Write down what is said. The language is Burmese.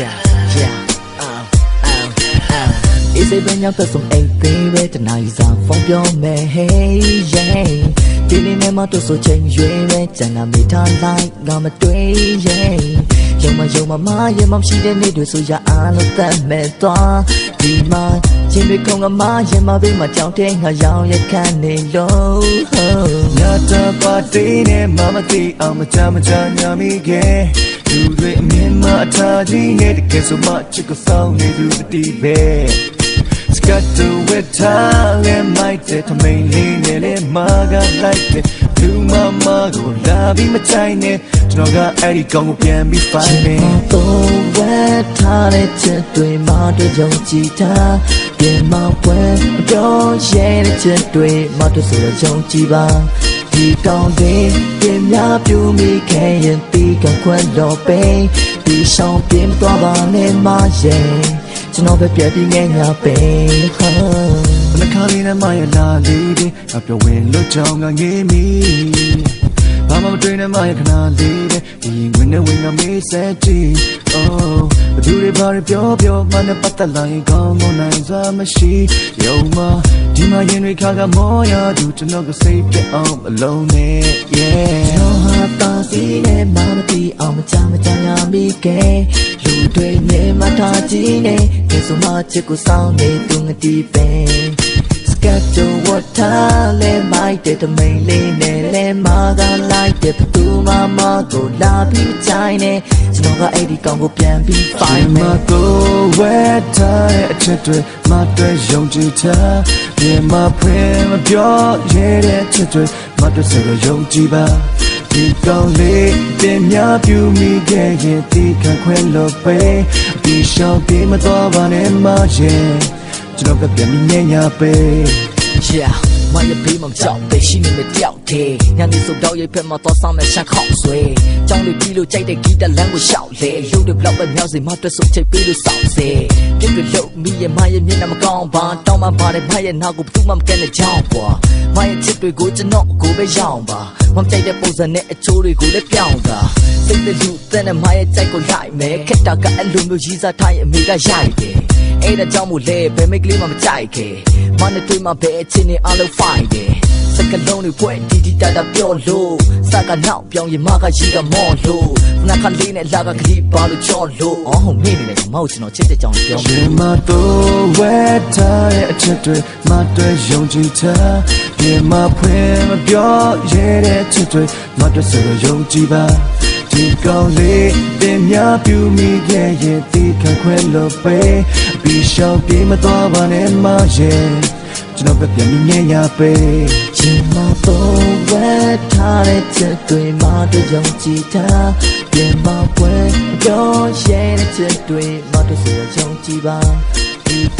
yeah yeah um um um ဒီစိတ်ပင်ရောက်သက်ဆုံးအိမ်သေးပဲတနာယူစာဖုန်းပြောမယ် hey yeah ဒီနေ့နဲ့မှတို့ဆိုချိန်ရွေးပဲကြံတာမိထားလိုက်ငါမတွေ့ yeah ယုံမယုံမမရမမရှိတဲ့နေ့တွေဆိုရအားလုံးတတ်မဲ့သွားဒီမှာချင်းတွေကုန်ကမရမပေးမကြောင်တဲ့ငါရောင်ရခန့်နေလို့ရတာပါတီနဲ့မမသိအောင်မကြမကြညာမိခဲ့လူတွေ ကြီးနဲ့တကယ်ဆိုမှချစ်ကိုဆောင်နေသူတတိပဲစကတ်တူဝက်ထားလဲမိုက်တဲ့ထမိန်လေးနဲ့လဲမာကလိုက်တဲ့လူမမကိုလာပြီးမချိုင်နဲ့ကျွန်တော်ကအဲ့ဒီကောင်ကိုပြန်ပြီး find နေတော့ဝဲထားတဲ့ချက်တွေမှတို့ယုံကြည်တာပြန်မပွဲပြောရဲတဲ့ချက်တွေမှတို့ဆိုရယုံကြည်ပါဒီကောင်းတဲ့ပြင်များပြူမိခဲ့ရင်တီးကခွက်တော့ပဲဒီဆောင်ပြင်းသွားပါနဲ့မရဲ့ကျွန်တော်ပဲပြပြီးငဲညာပဲဟာနှခါလေးနဲ့မရလာလေးတွေအပြောဝင်လွတ်ချောင်းကငေးမိဘာမှမတွေ့နဲ့မရခဏလေးတဲ့ဒီဝင်နဲ့ဝင်ကမေးဆက်ကြည့် Oh ဘသူတွေဘာတွေပြောပြောမှနဲ့ပတ်သက်လာရင်ကောင်းမနိုင်စွာမရှိယုံမဒီမှာရင်တွေခါကမောရသူကျွန်တော်ကိုစိတ်ပြအောင်မလုံးနဲ့ yeah ညာမိခဲ့လူတွေမြင်မှထားကြည့်နေကဲဆိုမှချစ်ကိုစောင်းနေသူငတိပဲစကတ်တိုဝတ်ထားလဲမိုက်တဲ့တမိန်လေးနဲ့လဲမာကလိုက်တဲ့ဘသူမှမကိုလာပြီးချိုင်းနေကျွန်တော်ကအဲ့ဒီကောင်ကိုပြန်ပြီးဖို find င်မ me ကိုဝဲထားတဲ့အချက်တွေမတွေ့ယုံကြည်ထားမြေမဖွင့်မပြောရတဲ့ချက်တွေမတွေ့စရယုံကြည်ပါ ဒီကောင်းလေးတင်များပြူမိခဲ့ရင်ဒီခံခွဲလို့ပဲဒီရှောင်းပြေမတော်ပါနဲ့မရဲ့ကျွန်တော်ကပြန်မြင်ညာပဲ Yeah မရပေးမကြောက်ပဲရှိနေမတယောက်တည်းညနေစုပ်တော့ရိပ်ဖက်မှာတော့ဆောင်မဲ့ရှက်ခေါက်ဆွဲကြောင်းလေးပြီးလို့ကြိုက်တဲ့ဂီတလမ်းကိုရှောက်လေလူတွေဘလောက်ပဲမြောက်စီမတွက်စုပ်ချိတ်ပေးလို့စောင့်စေပြစ်ပြလို့မိရဲ့မရဲ့မျက်နှာမကောင်းပါတောင်းမှပါတယ်မရဲ့နောက်ကိုဘယ်သူမှမကဲနဲ့ကြောင်းပွာ မရဲ့ချစ်တွေကိုကျွန်တော်ကိုပဲရောင်းပါမကြိုက်တဲ့ပုံစံနဲ့အချိုးတွေကိုလည်းပြောင်းတာစိတ်တလူတဲ့နဲ့မရဲ့ကြိုက်ကိုလိုက်မယ်ခက်တာကအဲ့လိုမျိုးရီးစားထားရင်အမေကရိုက်တယ်အဲ့ဒါကြောင့်မို့လဲဘယ်မိတ်ကလေးမှမကြိုက်ခဲ့မနဲ့တွေ့မှဘယ်အချင်းနဲ့အလုံး fight တယ်စကလုံးတွေဖွဲ့တီတီတာတာပြောလို့စကနောက်ပြောင်းရင်မကရီကမော့လို့ နာခလေးနဲ့လာကကလေးပါလို့ချော့လို့အော်ဟိုမေ့နေတယ်မဟုတ်ကျွန်တော်ချစ်တဲ့ကြောင်ပြောရင်မတော့ဝဲထားတဲ့အချက်တွေမတွေ့ယုံကြည်ထားမြေမဖွင့်မပြောရတဲ့ချက်တွေမတွေ့စရယုံကြည်ပါဒီကောင်းလေးတင်များပြူမိခဲ့ရင်ဒီခံခွဲလို့ပဲပြီးရှောင်းပြေးမသွားပါနဲ့မရဲ့ ကျွန်တော်ပဲပြန်မြင်ညာပဲချင်းမတော့ဝဲထားတဲ့ချက်တွေမှတော့ယုံကြည်တာပြန်မပွဲပြောရဲတဲ့ချက်တွေမှတော့ဆိုယုံကြည်ပါဒီတောင်းပေး